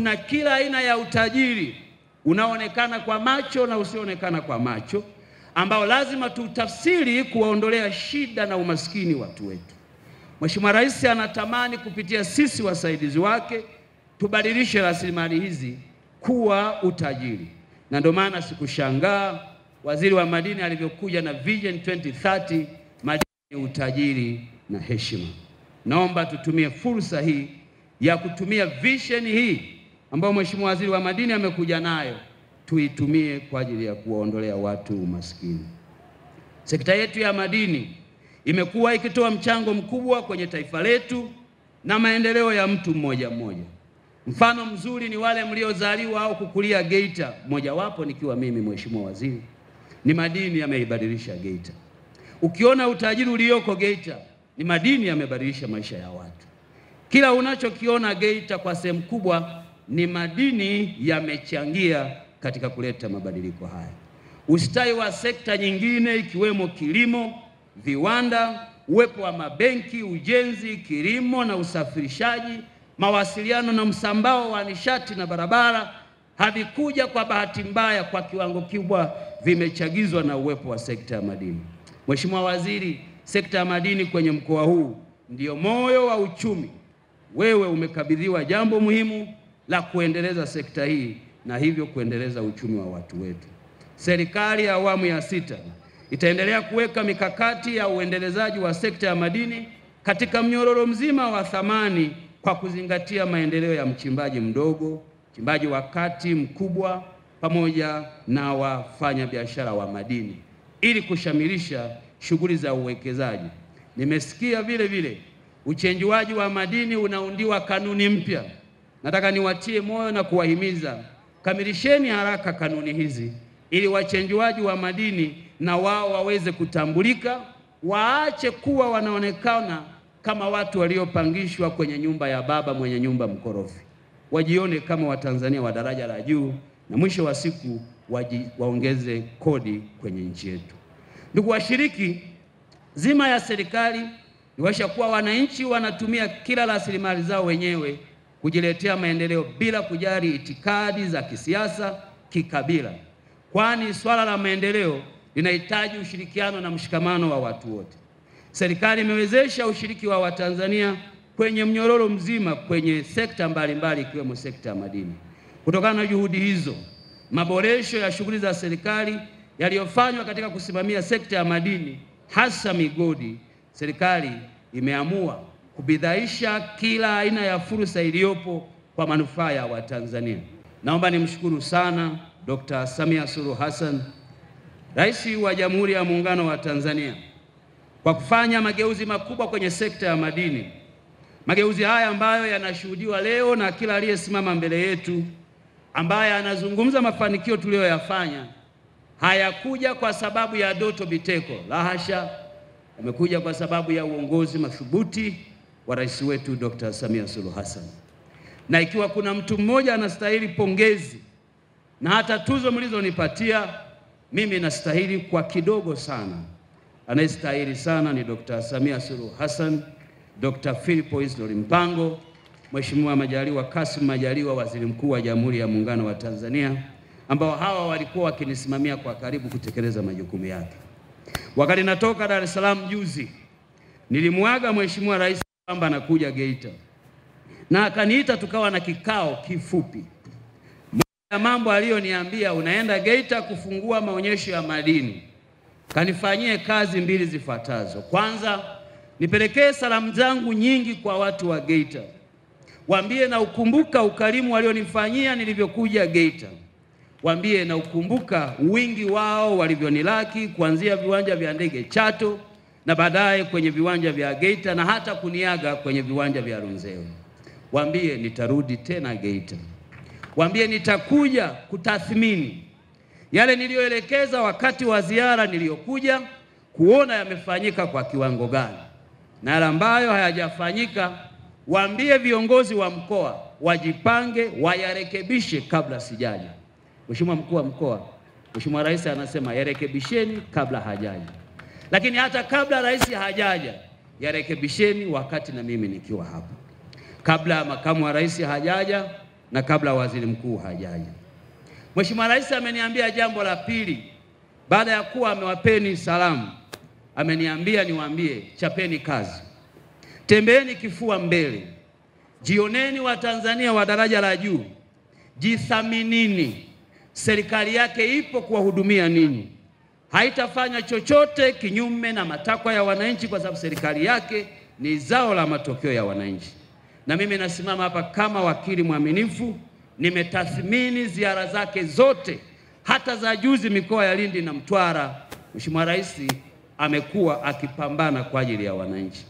tuna kila aina ya utajiri unaoonekana kwa macho na usioonekana kwa macho, ambao lazima tutafsiri kuwaondolea shida na umaskini watu wetu. Mheshimiwa Rais anatamani kupitia sisi wasaidizi wake tubadilishe rasilimali hizi kuwa utajiri, na ndio maana sikushangaa waziri wa madini alivyokuja na Vision 2030 madini ni utajiri na heshima. Naomba tutumie fursa hii ya kutumia vision hii ambayo Mheshimiwa waziri wa madini amekuja nayo, tuitumie kwa ajili ya kuwaondolea watu umaskini. Sekta yetu ya madini imekuwa ikitoa mchango mkubwa kwenye taifa letu na maendeleo ya mtu mmoja mmoja. Mfano mzuri ni wale mliozaliwa au kukulia Geita, mojawapo nikiwa mimi Mheshimiwa Waziri, ni madini yameibadilisha Geita. Ukiona utajiri ulioko Geita, ni madini yamebadilisha maisha ya watu. Kila unachokiona Geita kwa sehemu kubwa ni madini yamechangia katika kuleta mabadiliko haya. Ustawi wa sekta nyingine ikiwemo kilimo, viwanda, uwepo wa mabenki, ujenzi, kilimo na usafirishaji, mawasiliano na msambao wa nishati na barabara havikuja kwa bahati mbaya, kwa kiwango kikubwa vimechagizwa na uwepo wa sekta ya madini. Mheshimiwa Waziri, sekta ya madini kwenye mkoa huu ndio moyo wa uchumi. Wewe umekabidhiwa jambo muhimu la kuendeleza sekta hii na hivyo kuendeleza uchumi wa watu wetu. Serikali ya awamu ya sita itaendelea kuweka mikakati ya uendelezaji wa sekta ya madini katika mnyororo mzima wa thamani kwa kuzingatia maendeleo ya mchimbaji mdogo, mchimbaji wa kati, mkubwa pamoja na wafanyabiashara wa madini ili kushamilisha shughuli za uwekezaji. Nimesikia vile vile uchenjuaji wa madini unaundiwa kanuni mpya. Nataka niwatie moyo na kuwahimiza, kamilisheni haraka kanuni hizi ili wachenjuaji wa madini na wao waweze kutambulika, waache kuwa wanaonekana kama watu waliopangishwa kwenye nyumba ya baba mwenye nyumba mkorofi, wajione kama Watanzania wa daraja la juu, na mwisho wa siku waji, waongeze kodi kwenye nchi yetu. Ndugu washiriki, zima ya serikali iwasha kuwa wananchi wanatumia kila rasilimali zao wenyewe kujiletea maendeleo bila kujali itikadi za kisiasa, kikabila, kwani swala la maendeleo linahitaji ushirikiano na mshikamano wa watu wote. Serikali imewezesha ushiriki wa Watanzania kwenye mnyororo mzima kwenye sekta mbalimbali ikiwemo sekta ya madini. Kutokana na juhudi hizo, maboresho ya shughuli za serikali yaliyofanywa katika kusimamia sekta ya madini hasa migodi, serikali imeamua kubidhaisha kila aina ya fursa iliyopo kwa manufaa ya Watanzania. Naomba nimshukuru sana Dr. Samia Suluhu Hassan, Rais wa Jamhuri ya Muungano wa Tanzania kwa kufanya mageuzi makubwa kwenye sekta ya madini. Mageuzi haya ambayo yanashuhudiwa leo na kila aliyesimama mbele yetu ambaye anazungumza mafanikio tuliyoyafanya hayakuja kwa sababu ya Doto Biteko, la hasha, yamekuja kwa sababu ya uongozi madhubuti wa rais wetu Dr. Samia Suluhu Hassan. Na ikiwa kuna mtu mmoja anastahili pongezi na hata tuzo mlizonipatia mimi nastahili kwa kidogo sana, anayestahili sana ni Dr. Samia Suluhu Hassan, Dr. Philip Isdor Mpango, Mheshimiwa Majaliwa Kassim Majaliwa, Waziri Mkuu wa Jamhuri ya Muungano wa Tanzania, ambao hawa walikuwa wakinisimamia kwa karibu kutekeleza majukumu yake. Wakati natoka Dar es Salaam juzi, nilimwaga Mheshimiwa Rais kwamba anakuja Geita na akaniita tukawa na kikao kifupi. Moja ya mambo aliyoniambia, unaenda Geita kufungua maonyesho ya madini, kanifanyie kazi mbili zifuatazo. Kwanza, nipelekee salamu zangu nyingi kwa watu wa Geita, waambie na ukumbuka ukarimu walionifanyia nilivyokuja Geita, waambie na ukumbuka wingi wao walivyonilaki kuanzia viwanja vya ndege Chato na baadaye kwenye viwanja vya Geita na hata kuniaga kwenye viwanja vya Runzewe. Waambie nitarudi tena Geita, waambie nitakuja kutathmini yale niliyoelekeza wakati wa ziara niliyokuja, kuona yamefanyika kwa kiwango gani, na yale ambayo hayajafanyika, waambie viongozi wa mkoa wajipange, wayarekebishe kabla sijaja. Mheshimiwa mkuu wa mkoa, Mheshimiwa Rais anasema yarekebisheni kabla hajaja, lakini hata kabla rais hajaja yarekebisheni wakati na mimi nikiwa hapa. Kabla makamu wa rais hajaja, na kabla waziri mkuu hajaja. Mheshimiwa Rais ameniambia jambo la pili, baada ya kuwa amewapeni salamu, ameniambia niwaambie, chapeni kazi, tembeeni kifua mbele, jioneni Watanzania wa daraja la juu, jithaminini. Serikali yake ipo kuwahudumia ninyi, haitafanya chochote kinyume na matakwa ya wananchi, kwa sababu serikali yake ni zao la matokeo ya wananchi. Na mimi nasimama hapa kama wakili mwaminifu, nimetathmini ziara zake zote, hata za juzi mikoa ya Lindi na Mtwara. Mheshimiwa Rais amekuwa akipambana kwa ajili ya wananchi.